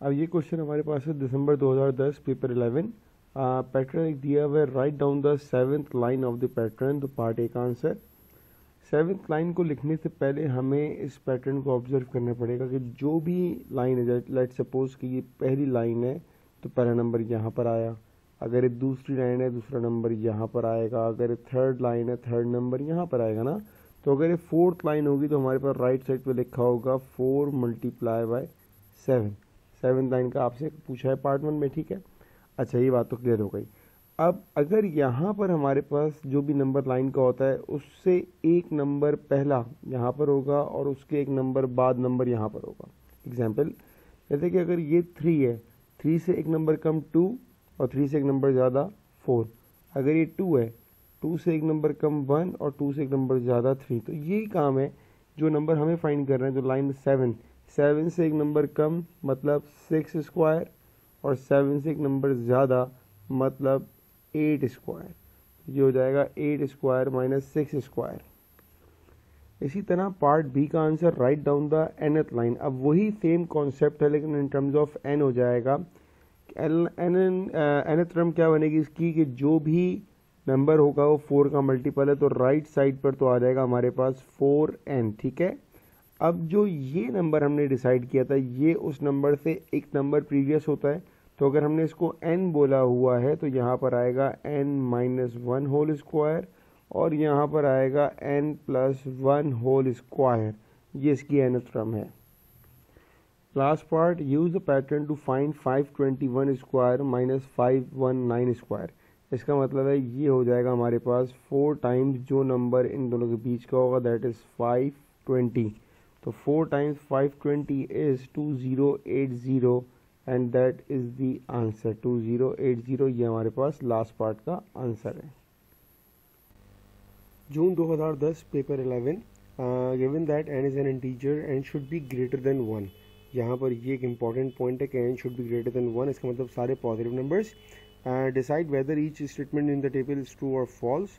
अब ये क्वेश्चन हमारे पास है दिसंबर 2010 पेपर 11 पैटर्न एक दिया हुआ है right down the seventh line of the pattern तो पार्ट ए का आंसर सेवेंथ लाइन को लिखने से पहले हमें इस पैटर्न को ऑब्ज़र्व करना पड़ेगा कि जो भी लाइन है लेट सपोज़ कि ये पहली लाइन है तो पहला नंबर यहाँ पर आया. अगर ये दूसरी लाइन है, दूसरा नंबर यहाँ पर आएगा. अगर ये थर्ड लाइन है थर्ड नंबर यहाँ पर आएगा ना. तो अगर ये फोर्थ लाइन होगी तो हमारे पास राइट साइड पे लिखा होगा four multiply by seven seven line का आपसे पूछा है पार्ट वन में, ठीक है? अच्छा ये बात तो क्लियर हो गई। अब अगर यहाँ पर हमारे पास जो भी नंबर लाइन का होता है, उससे एक नंबर पहला यहाँ पर होगा और उसके एक नंबर बाद नंबर यहाँ पर होगा। एग्ज़ाम्पल जैसे कि अगर ये थ्री है थ्री से एक नंबर कम टू और थ्री से एक नंबर ज़्यादा फोर अगर ये टू है टू से एक नंबर कम वन और टू से एक नंबर ज़्यादा थ्री तो यही काम है जो नंबर हमें फाइंड कर रहे हैं, जो लाइन सेवन सेवन से एक नंबर कम मतलब सिक्स स्क्वायर, और सेवन से एक नंबर ज़्यादा मतलब एट स्क्वायर। ये हो जाएगा eight square minus six square. इसी तरह पार्ट बी का answer right down the nth line. अब वही सेम कॉन्सेप्ट है, लेकिन इन टर्म्स ऑफ़ एन हो जाएगा। एन टर्म क्या बनेगी इसकी कि जो भी नंबर होगा वो फोर का मल्टीपल है तो राइट साइड पर तो आ जाएगा हमारे पास फोर एन ठीक है? अब जो ये नंबर हमने डिसाइड किया था, ये उस नंबर से एक नंबर प्रीवियस होता है। तो अगर हमने इसको n बोला हुआ है तो यहाँ पर आएगा n minus one whole square और यहाँ पर आएगा n plus one whole square ये इसकी एन टर्म है last part use the pattern to find 521 square minus five square इसका मतलब है ये हो जाएगा हमारे पास फोर टाइम्स जो नंबर इन दोनों के बीच का होगा दैट इज़ 520 तो four times 520 is 2080 and that is the answer 2080 ये हमारे पास लास्ट पार्ट का आंसर है। June 2010 paper 11 given that n is an integer and should be greater than one यहाँ पर ये एक इंपॉर्टेंट पॉइंट है कि n should be greater than one इसका मतलब सारे positive numbers decide whether each statement in the table is true और फॉल्स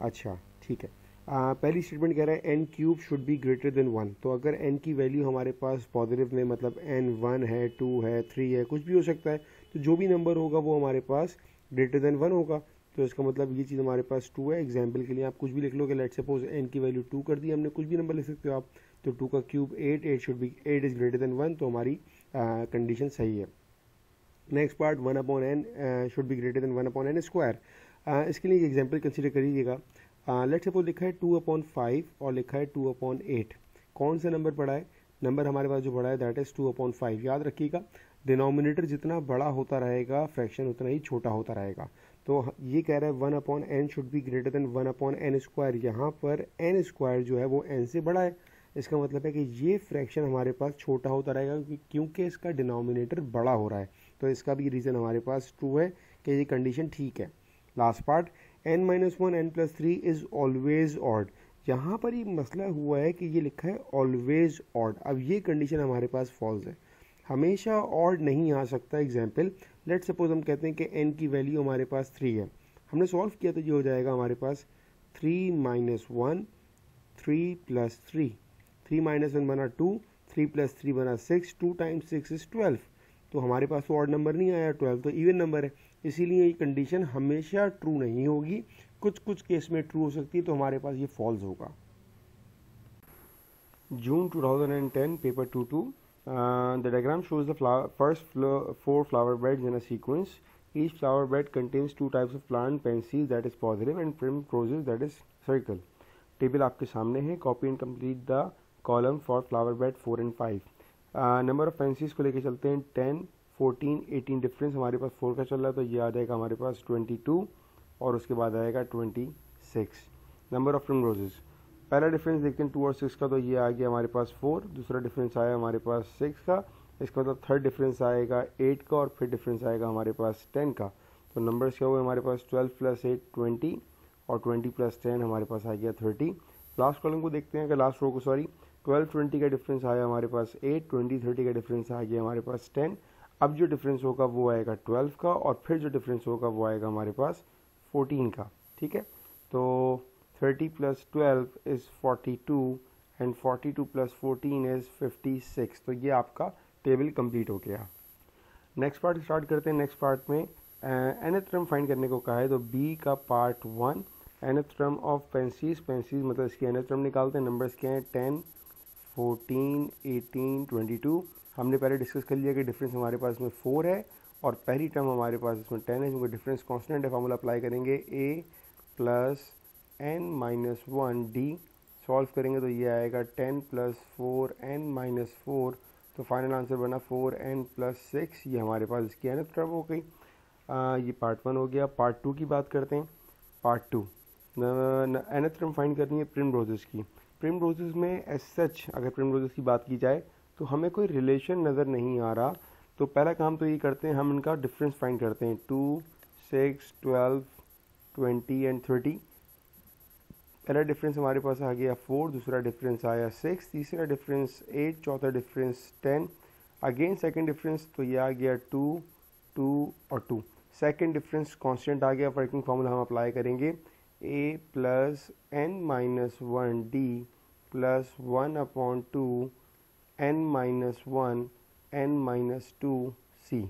अच्छा ठीक है। पहली स्टेटमेंट कह रहा है n cube should be greater than one तो अगर एन की वैल्यू हमारे पास पॉजिटिव में मतलब एन वन है टू है थ्री है, कुछ भी हो सकता है तो जो भी नंबर होगा वो हमारे पास ग्रेटर देन वन होगा। तो इसका मतलब ये चीज़ हमारे पास टू है। एग्ज़ाम्पल के लिए आप कुछ भी लिख लो कि लेट सपोज़ एन की वैल्यू टू कर दी, हमने कुछ भी नंबर लिख सकते हो आप तो टू का cube eight eight should be eight is greater than one तो हमारी कंडीशन सही है। Next part one upon n should be greater than one upon n square इसके लिए एग्ज़ाम्पल कंसिडर करिएगा। लेट सपोज़ लिखा है टू अपॉन फाइव और लिखा है टू अपॉन एट कौन सा नंबर पड़ा है? नंबर हमारे पास जो बड़ा है that is two upon five याद रखिएगा डिनोमिनेटर जितना बड़ा होता रहेगा फ्रैक्शन उतना ही छोटा होता रहेगा. तो ये कह रहा है one upon n should be greater than one upon n square यहाँ पर एन स्क्वायर जो है वो एन से बड़ा है. इसका मतलब है कि ये फ्रैक्शन हमारे पास छोटा होता रहेगा क्योंकि इसका डिनोमिनेटर बड़ा हो रहा है. तो इसका भी रीज़न हमारे पास ट्रू है कि ये कंडीशन ठीक है. Last part n minus one n plus three is always odd यहाँ पर ये मसला हुआ है कि ये लिखा है ऑलवेज ऑड अब ये कंडीशन हमारे पास फॉल्स है। हमेशा ऑड नहीं आ सकता एग्ज़ाम्पल लेट सपोज़ हम कहते हैं कि एन की वैल्यू हमारे पास थ्री है। हमने सॉल्व किया तो ये हो जाएगा हमारे पास three minus one three plus three three minus one बना टू थ्री प्लस थ्री बना six two times six is twelve तो हमारे पास तो ऑड नंबर नहीं आया ट्वेल्व तो इवन नंबर है। इसीलिए ये कंडीशन हमेशा ट्रू नहीं होगी। कुछ कुछ केस में ट्रू हो सकती है तो हमारे पास ये फॉल्स होगा। June 2010 paper two two the diagram shows the first four flower beds in a sequence each flower bed contains two types of plant pansies that is positive and primroses that is circle. Table आपके सामने है copy and complete the column for flower bed four and five number of pencils को लेके चलते हैं ten fourteen eighteen difference हमारे पास four का चल रहा है तो ये आ जाएगा हमारे पास ट्वेंटी टू और उसके बाद आएगा twenty six number of primroses पहला डिफरेंस देखते हैं टू और सिक्स का तो ये आ गया हमारे पास फोर दूसरा डिफरेंस आया हमारे पास सिक्स का. इसका मतलब थर्ड डिफरेंस आएगा एट का और फिर डिफरेंस आएगा हमारे पास टेन का. तो नंबर्स क्या हुए? हमारे पास ट्वेल्व प्लस एट ट्वेंटी और ट्वेंटी प्लस टेन हमारे पास आ गया थर्टी लास्ट कॉलम को देखते हैं कि लास्ट रो को सॉरी ट्वेल्व ट्वेंटी का डिफरेंस आया हमारे पास एट ट्वेंटी थर्टी का डिफरेंस आ गया हमारे पास टेन अब जो डिफरेंस होगा वो आएगा ट्वेल्व का और फिर जो डिफरेंस होगा वो आएगा हमारे पास फोर्टीन का, ठीक है? तो thirty plus twelve is forty two and forty two plus fourteen is fifty six तो ये आपका टेबल कंप्लीट हो गया। नेक्स्ट पार्ट स्टार्ट करते हैं नेक्स्ट पार्ट में। एन टर्म फाइंड करने को कहा है तो बी का part one n term of pansies pansies मतलब इसकी एन टर्म निकालते हैं नंबर्स क्या हैं? Ten fourteen eighteen twenty two हमने पहले डिस्कस कर लिया कि डिफरेंस हमारे पास इसमें फोर है और पहली टर्म हमारे पास इसमें टेन है क्योंकि डिफरेंस कॉन्स्टेंट है फॉर्मूला अप्लाई करेंगे A plus n minus one D solve करेंगे तो ये आएगा ten plus four n minus four तो फाइनल आंसर बना फोर एन प्लस सिक्स ये हमारे पास इसकी एन टर्म हो गई। ये पार्ट वन हो गया। पार्ट टू की बात करते हैं। Part two n term find करनी है प्रिम रोजेस की। प्रिम रोजेस में एस सच अगर प्रिम रोजेस की बात की जाए तो हमें कोई रिलेशन नज़र नहीं आ रहा। तो पहला काम तो ये करते हैं, हम इनका डिफरेंस फाइंड करते हैं। Two six twelve twenty and thirty पहला डिफरेंस हमारे पास आ गया फोर दूसरा डिफरेंस आया सिक्स तीसरा डिफरेंस एट चौथा difference ten again second difference तो ये आ गया टू टू और टू सेकंड डिफरेंस कांस्टेंट आ गया वर्किंग फार्मूला हम अप्लाई करेंगे। A plus n minus one D plus one upon two n minus one n minus two C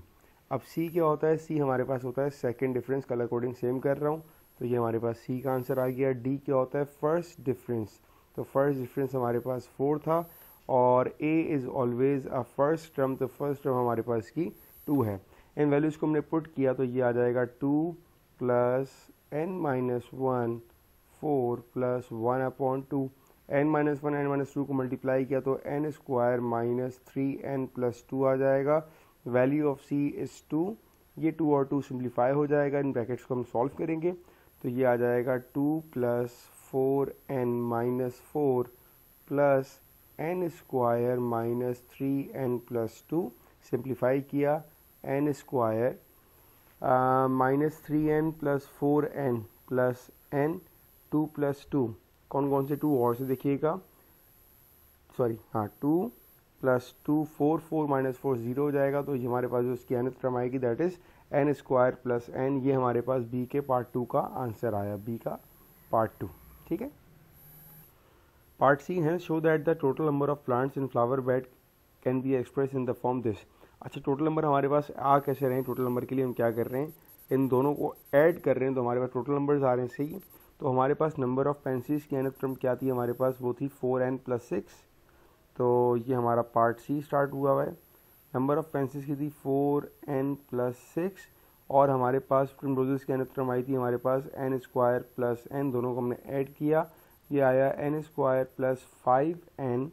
अब सी क्या होता है? सी हमारे पास होता है second difference colour coding same कर रहा हूँ। तो ये हमारे पास सी का आंसर आ गया। डी क्या होता है? फ़र्स्ट डिफरेंस तो फ़र्स्ट डिफरेंस हमारे पास फोर था और A is always a first term तो फ़र्स्ट टर्म हमारे पास की टू है। इन वैल्यूज़ को हमने पुट किया तो ये आ जाएगा two plus n minus one four plus one upon two n minus one n minus two को मल्टीप्लाई किया तो n square minus three n plus two आ जाएगा। Value of C is two ये टू और टू सिंप्लीफाई हो जाएगा। In brackets को हम सॉल्व करेंगे। तो ये आ जाएगा two plus four n minus four plus n square minus three n plus two simplify किया। N square minus three n plus four n plus n two plus two कौन कौन से टू और से देखिएगा। सॉरी हाँ two plus two four four minus four zero हो जाएगा। तो ये हमारे पास जो इसकी एन टर्म आएगी that is n square plus n ये हमारे पास बी के पार्ट टू का आंसर आया बी का पार्ट टू ठीक है? पार्ट सी है show that the total number of plants in flower bed can be express in the form this अच्छा टोटल नंबर हमारे पास आ कैसे रहे हैं? टोटल नंबर के लिए हम क्या कर रहे हैं? इन दोनों को ऐड कर रहे हैं तो हमारे पास टोटल नंबर्स आ रहे हैं, सही। तो हमारे पास नंबर ऑफ़ पेंसिल्स की एनथ टर्म क्या थी? हमारे पास वो थी फोर एन प्लस सिक्स तो ये हमारा पार्ट सी स्टार्ट हुआ है। नंबर ऑफ़ पेंसिल्स की थी फोर एन प्लस सिक्स और हमारे पास प्रिमरोजेस की एनथ टर्म आई थी। हमारे पास एन स्क्वायर प्लस एन दोनों को हमने ऐड किया। ये आया n square plus five n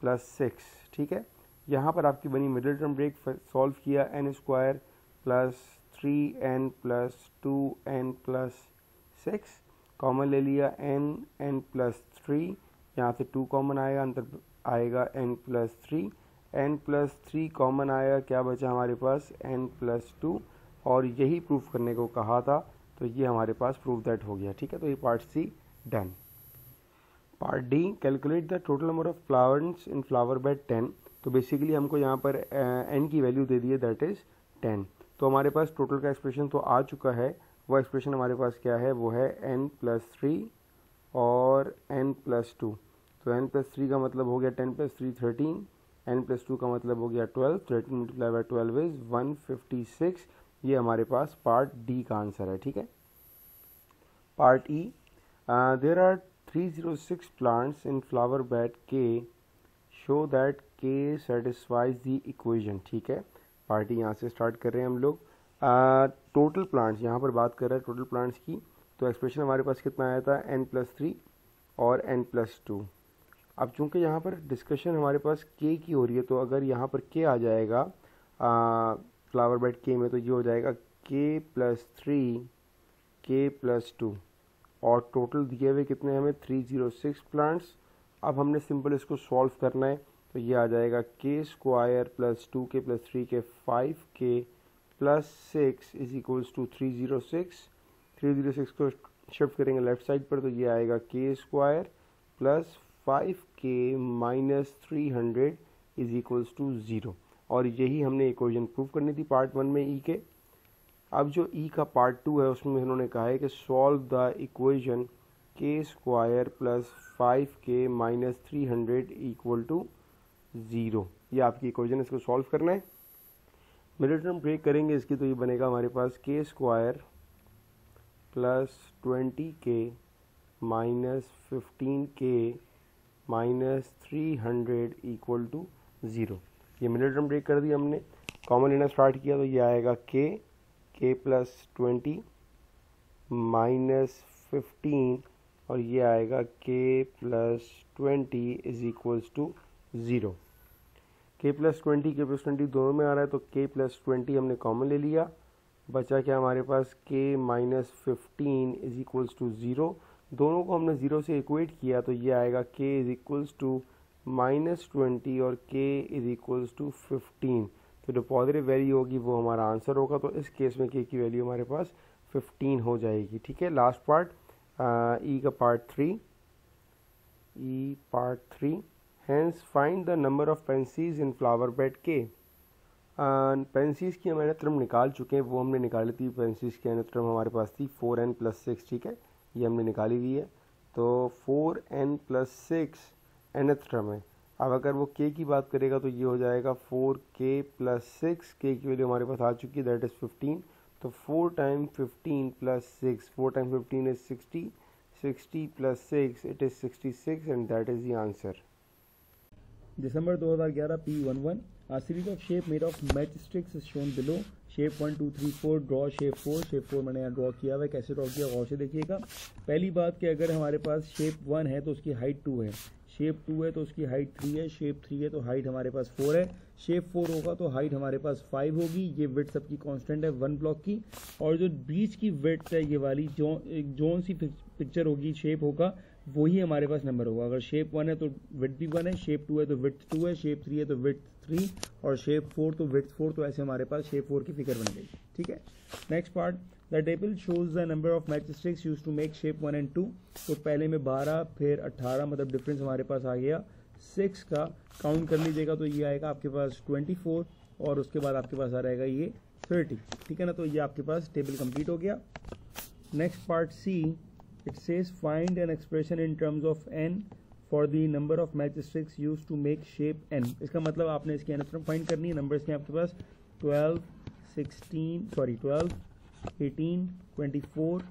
plus six ठीक है? यहाँ पर आपकी बनी मिडिल टर्म ब्रेक सॉल्व किया n square plus three n plus two n plus six common ले लिया एन एन प्लस थ्री यहाँ से टू कॉमन आएगा अंतर आएगा n plus three n plus three common आएगा क्या बचा हमारे पास? एन प्लस टू और यही प्रूफ करने को कहा था तो ये हमारे पास प्रूफ दैट हो गया, ठीक है? तो ये part C done part D calculate the total number of flowers in flower bed ten तो बेसिकली हमको यहाँ पर एन की वैल्यू दे दी है दैट इज़ टेन तो हमारे पास टोटल का एक्सप्रेशन तो आ चुका है वो एक्सप्रेशन हमारे पास क्या है? वो है एन प्लस थ्री और एन प्लस टू तो एन प्लस थ्री का मतलब हो गया ten plus three thirteen n plus two का मतलब हो गया twelve thirteen multiply by twelve is one fifty six ये हमारे पास पार्ट डी का आंसर है, ठीक है? Part E there are three zero six plants in flower bed K show that K satisfies the equation ठीक है? पार्टी यहाँ से स्टार्ट कर रहे हैं हम लोग. टोटल प्लांट्स, यहाँ पर बात कर रहे हैं टोटल प्लांट्स की तो एक्सप्रेशन हमारे पास कितना आया था? एन प्लस थ्री और एन प्लस टू अब चूँकि यहाँ पर डिस्कशन हमारे पास के की हो रही है तो अगर यहाँ पर के आ जाएगा फ्लावर बेड के में तो ये हो जाएगा K plus three K plus two और टोटल दिए हुए कितने हमें? थ्री ज़ीरो सिक्स प्लांट्स अब हमने सिंपल इसको सॉल्व करना है तो ये आ जाएगा K square plus two K plus three K five K plus six is equals to three zero six three zero six को शिफ्ट करेंगे लेफ़्ट साइड पर तो ये आएगा K square plus five K minus three hundred is equals to zero और यही हमने equation prove करनी थी पार्ट वन में ई e के। अब जो ई e का पार्ट टू है, उसमें उन्होंने कहा है कि solve the equation K squared plus five K minus three hundred equal to zero ये आपकी इक्वेशन इसको सॉल्व करना है। टर्म ब्रेक करेंगे, इसकी तो ये बनेगा हमारे पास K squared plus twenty K minus fifteen K minus three hundred equal to zero ये मिडिल टर्म ब्रेक कर दिया हमने। कॉमन लेना स्टार्ट किया तो ये आएगा के के प्लस ट्वेंटी माइनस फिफ्टीन और ये आएगा K plus twenty is equals to zero K plus twenty K plus twenty दोनों में आ रहा है तो के प्लस ट्वेंटी हमने कॉमन ले लिया। बचा क्या हमारे पास? K minus fifteen is equals to zero दोनों को हमने ज़ीरो से इक्वेट किया तो ये आएगा K is equals to minus twenty और K is equals to fifteen तो जो पॉजिटिव वैल्यू होगी, वो हमारा आंसर होगा तो इस केस में के की वैल्यू हमारे पास फिफ्टीन हो जाएगी। ठीक है लास्ट पार्ट ई का part three E part three hence find the number of pansies in flower bed के पेंसीज की हम एनत्रम निकाल चुके हैं। वो हमने निकाली थी पेंसीज की एनत्रम हमारे पास थी। फोर एन प्लस सिक्स ठीक है? ये हमने निकाली हुई है। तो four N plus six nth है। अब अगर वो के की बात करेगा तो ये हो जाएगा फोर के प्लस सिक्स के की वैल्यू हमारे पास आ चुकी है दैट इज़ फिफ्टीन तो four time fifteen plus six four time fifteen is sixty sixty plus six it is sixty six and that is the answer December 2011 P11 a series of shape made of matchsticks is shown below. Shape one two three four draw shape four shape four मैंने यहाँ draw किया हुआ है, कैसे draw किया गौर से देखिएगा। पहली बात कि अगर हमारे पास शेप वन है तो उसकी हाइट टू है। शेप टू है तो उसकी हाइट थ्री है। शेप थ्री है तो हाइट हमारे पास फोर है। शेप फोर होगा तो हाइट हमारे पास फाइव होगी। ये विथ सबकी कांस्टेंट है वन ब्लॉक की। और जो बीच की विथ है, ये वाली जो जोन सी पिक्चर होगी शेप होगा वही हमारे पास नंबर होगा। अगर शेप वन है तो विथ भी वन है शेप टू है तो विथ टू है शेप थ्री है तो विथ थ्री और शेप फोर तो विथ फोर तो ऐसे हमारे पास शेप फोर की फिगर बन गई। ठीक है? Next part the table shows the number of matchsticks used to make shape one and two तो पहले में बारह, फिर अट्ठारह मतलब डिफरेंस हमारे पास आ गया। सिक्स का काउंट कर लीजिएगा तो ये आएगा आपके पास ट्वेंटी फोर और उसके बाद आपके पास आ रहेगा ये थर्टी ठीक है ना? तो ये आपके पास टेबल कंप्लीट हो गया। Next part C it says find an expression in terms of N for the number of match used to make shape N इसका मतलब आपने इसकी एन फाइंड करनी है। नंबर इसके आपके पास twelve sixteen sorry twelve eighteen twenty four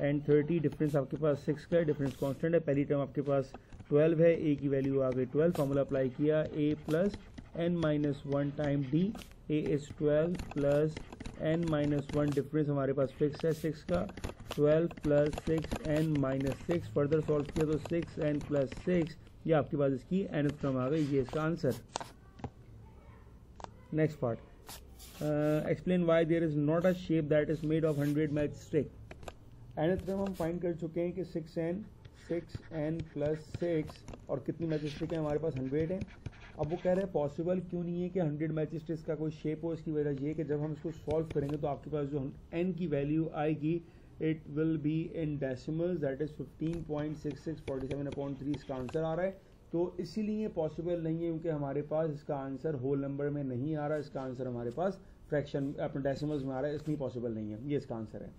and thirty difference आपके पास सिक्स का डिफरेंस कॉन्स्टेंट है। पहली टर्म आपके पास ट्वेल्व है। ए की वैल्यू आ गई ट्वेल्व फॉर्मूला अप्लाई किया। A plus N minus one time D A is twelve plus N minus one difference हमारे पास फिक्स है सिक्स का twelve plus six N minus six further solve किया तो सिक्स एन प्लस सिक्स ये आपके पास इसकी एन टर्म आ गई, ये इसका answer next part explain why there is not a shape that is made of hundred match stick nth हम find कर चुके हैं कि six N six N plus six और कितनी मैच स्टिक है? हमारे पास हंड्रेड है। अब वो कह रहे हैं पॉसिबल क्यों नहीं है कि हंड्रेड मैच स्टिक्स का कोई शेप हो? इसकी वजह ये कि जब हम इसको सॉल्व करेंगे तो आपके पास जो एन की वैल्यू आएगी it will be in decimals that is fifteen point six six forty seven point three इसका आंसर आ रहा है। तो इसीलिए पॉसिबल नहीं है क्योंकि हमारे पास इसका आंसर होल नंबर में नहीं आ रहा, इसका आंसर हमारे पास फ्रैक्शन अपने डेसिमल्स में आ रहा है इसलिए पॉसिबल नहीं है। ये इसका आंसर है।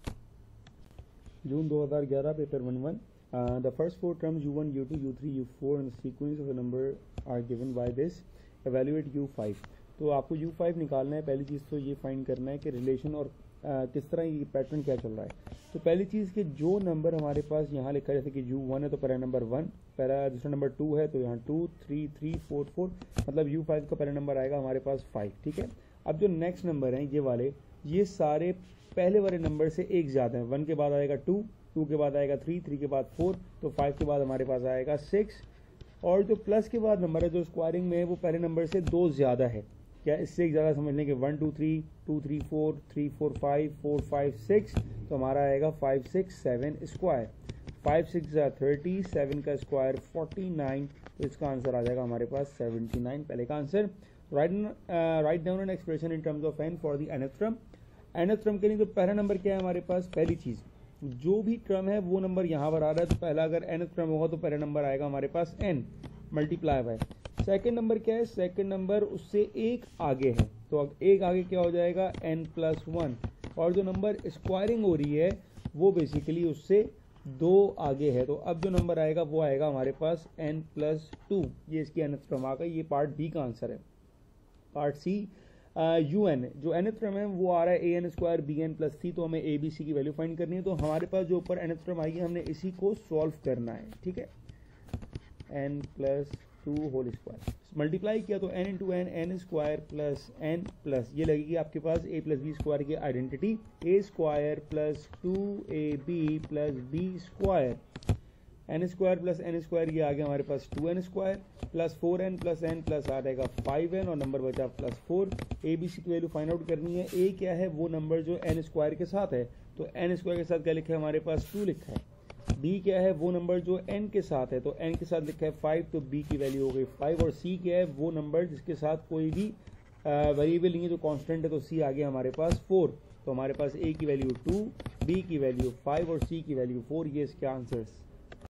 June 2011 paper one one four terms U one U two U three U four and sequence of number are given by this evaluate U five तो आपको यू फाइव निकालना है। पहली चीज़ तो ये फाइंड करना है कि रिलेशन और uh, किस तरह ये पैटर्न क्या चल रहा है। तो पहली चीज़ कि जो नंबर हमारे पास यहाँ लिखा है जैसे कि यू वन है तो पहला नंबर वन पहला दूसरा नंबर टू है तो यहाँ two three three four four मतलब यू फाइव का पहला नंबर आएगा हमारे पास फाइव ठीक है? अब जो नेक्स्ट नंबर हैं ये वाले ये सारे पहले वाले नंबर से एक ज़्यादा है। वन के बाद आएगा टू टू के बाद आएगा थ्री थ्री के बाद फोर तो फाइव के बाद हमारे पास आएगा सिक्स और जो प्लस के बाद नंबर है, जो स्क्वायरिंग में है, वो पहले नंबर से दो ज़्यादा है. क्या इससे ज़्यादा समझ लें कि one two three two three four three four five four five six तो हमारा आएगा five six seven square five six thirty seven का स्क्वायर फोर्टी नाइन तो इसका आंसर आ जाएगा हमारे पास सेवेंटी नाइन पहले का answer write write down an expression in terms of N for the nth term nth term के लिए तो पहला नंबर क्या है हमारे पास? पहली चीज़. जो भी टर्म है, वो नंबर यहाँ पर आ रहा है। तो पहला अगर एनथ टर्म होगा तो पहला नंबर आएगा हमारे पास N multiply by second number क्या है? सेकेंड नंबर उससे एक आगे है। तो अब एक आगे क्या हो जाएगा? एन प्लस वन और जो नंबर स्क्वायरिंग हो रही है, वो बेसिकली उससे दो आगे है। तो अब जो नंबर आएगा, वो आएगा हमारे पास एन प्लस टू ये इसकी एन फ्रॉम आ गई। ये पार्ट बी का आंसर है। पार्ट सी यू एन जो एन है, वो आ रहा है A N square B N plus C तो हमें ए बी सी की वैल्यू फाइंड करनी है। तो हमारे पास जो ऊपर एन आएगी, हमने इसी को सॉल्व करना है, ठीक है? N plus two whole square multiply किया तो N into N N square plus N plus ये लगेगी आपके पास ए प्लस बी स्क्वायर की identity A square plus two A B plus B square N square plus N square ये आ गया हमारे पास two N square plus four N plus N plus आ जाएगा फाइव एन और नंबर बचा plus four A B C की value find out करनी है। ए क्या है? वो नंबर जो एन स्क्वायर के साथ है। तो एन स्क्वायर के साथ क्या लिखा है? हमारे पास टू लिखा है। बी क्या है? वो नंबर जो एन के साथ है। तो एन के साथ लिखा है फाइव तो बी की वैल्यू हो गई फाइव और सी क्या है? वो नंबर जिसके साथ कोई भी वेरिएबल नहीं है, जो कांस्टेंट है तो सी आ गया हमारे पास फोर तो हमारे पास ए की वैल्यू टू बी की वैल्यू फाइव और सी की वैल्यू फोर ये इसके आंसर्स